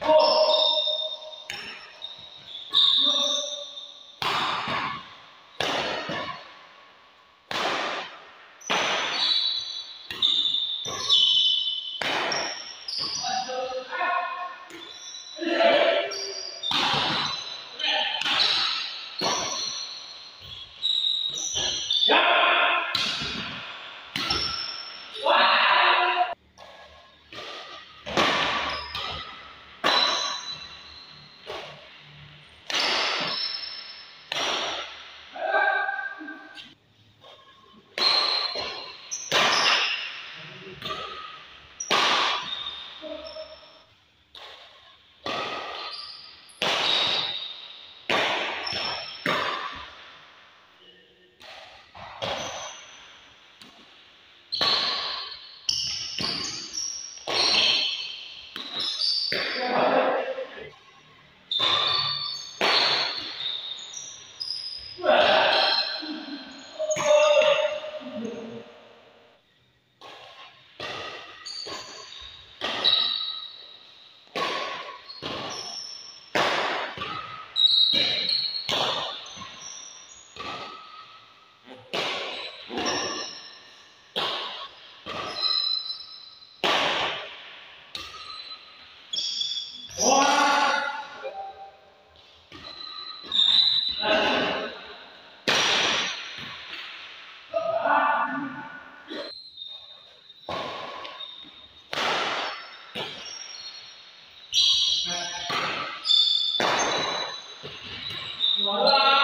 Yeah. Olá!